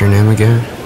Your name again?